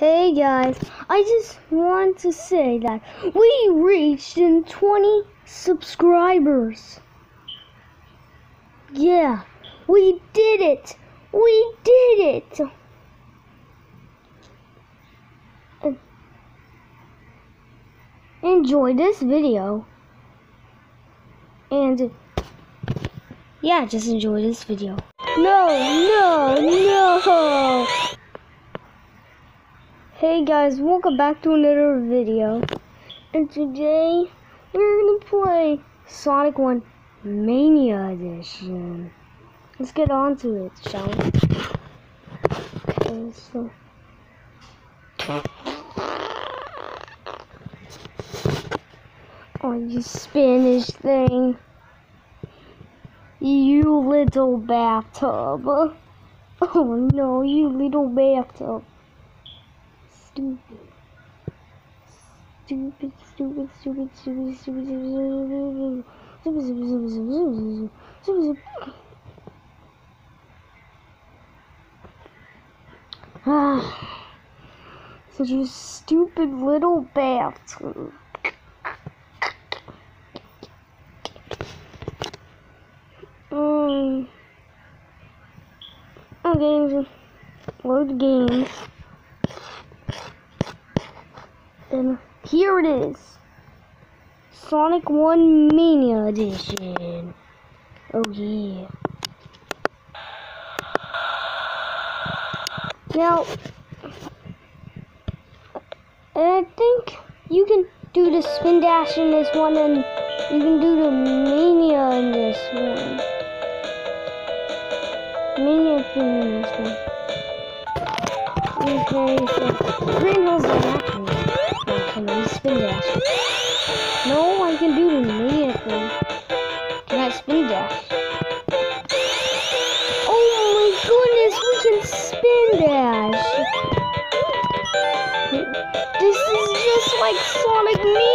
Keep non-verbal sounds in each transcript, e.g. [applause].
Hey guys, I just want to say that we reached in 20 subscribers. Yeah, we did it. We did it. Enjoy this video. And yeah, just enjoy this video. No, no, no. Hey guys, welcome back to another video. And today we're gonna play Sonic 1 Mania Edition. Let's get on to it, shall we? Okay, so Oh, you Spanish thing. You little bathtub. [laughs] Oh no, you little bathtub. Stupid. Stupid, stupid, stupid, stupid, stupid, stupid, stupid, stupid, stupid, stupid. Ah, such a stupid little bathtub. Um, okay, load games. And here it is. Sonic 1 Mania Edition. Oh yeah. Now, I think you can do the spin dash in this one and you can do the mania in this one. Mania thing in this one. Okay, so Green Hill's can we spin dash? No, I can do the mania thing. Can I spin dash? Oh my goodness, we can spin dash! This is just like Sonic Mania!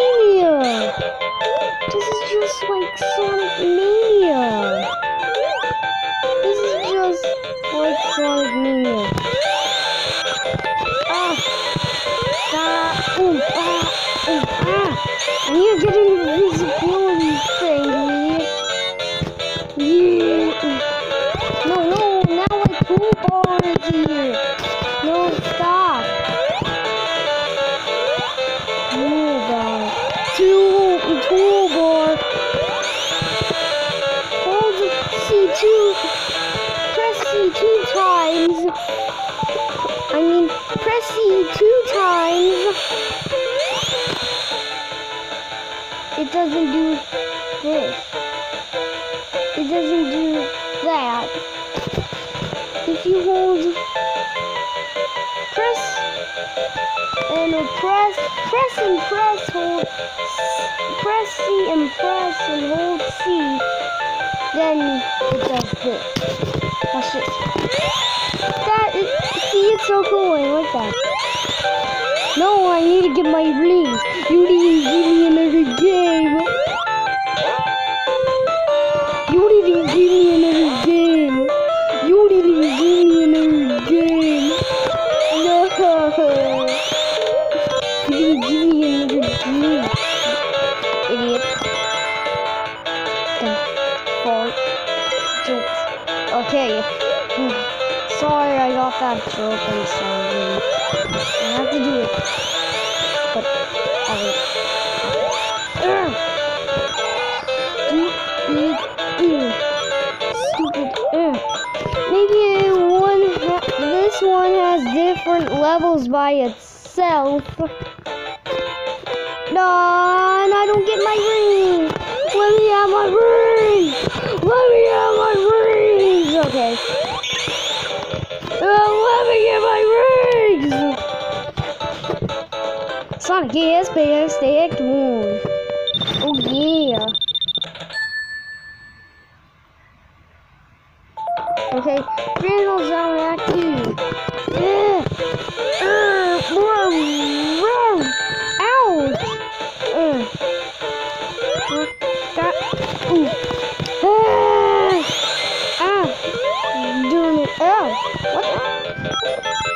I mean, press C2 times. It doesn't do this. It doesn't do that. If you hold press and press, press and press, hold, press C and press and hold C, then it does this. So cool. I like that. No, I need to get my rings. You didn't give me another game. You didn't give me another game. You didn't give me another game. No. You didn't give me another game. Idiot. Dumb. Fart. Jokes. Okay. Hmm. Sorry I got that joke. I'm sorry. I have to do it. But I Stupid. Stupid. Maybe one this one has different levels by itself. No, and I don't get my ring. Let me have my ring. yes, stay moon. Oh, yeah. Okay, Vandals are active. Yeah. Uh, whoa, whoa. Ouch. Uh. Got, ooh. Ah. ah. Doing it. Oh. What?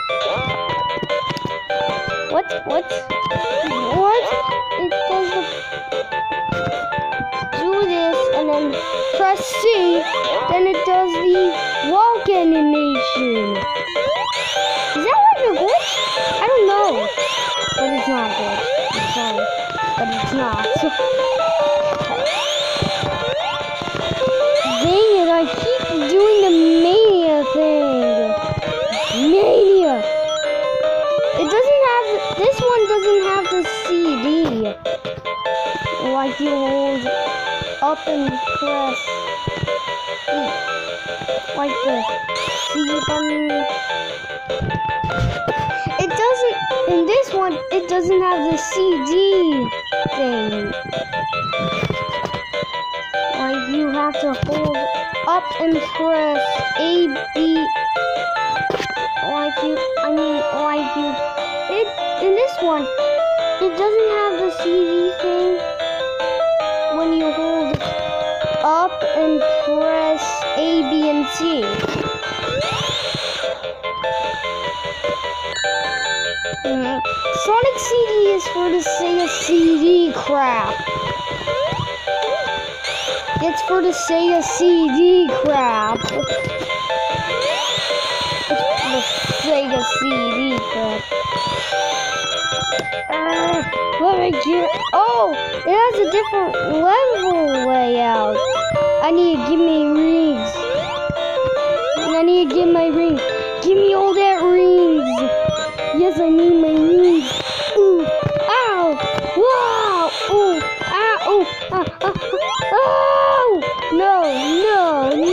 What? What? It does the... Do this and then press C. Then it does the walk animation. Is that like a glitch? I don't know. But it's not a glitch. I'm sorry. But it's not. [laughs] Dang it, I keep doing the Like you hold up and press E. Like the C button. It doesn't, in this one, it doesn't have the CD thing. Like you have to hold up and press A, B, like you, I mean, like you, it, in this one, it doesn't have the CD thing C. Mhm. Sonic CD is for the Sega CD crap. It's for the Sega CD crap. It's for the Sega CD crap. Uh, let me get. Oh, it has a different level layout. I need to give me rings. Need to get my rings. Give me all that rings. Yes, I need my rings. Ooh, ow, wow, ooh, ow, ooh, ah, ah, ah, oh, no, no,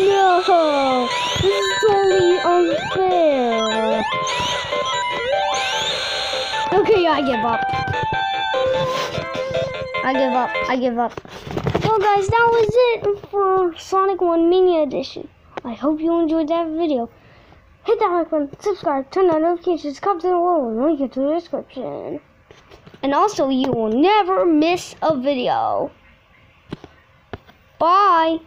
no. This is totally unfair. Okay, I give up. I give up. I give up. Well, guys, that was it for Sonic 1 Mania Edition. I hope you enjoyed that video. Hit that like button, subscribe, turn on notifications, comment below, and link it to the description. And also, you will never miss a video. Bye.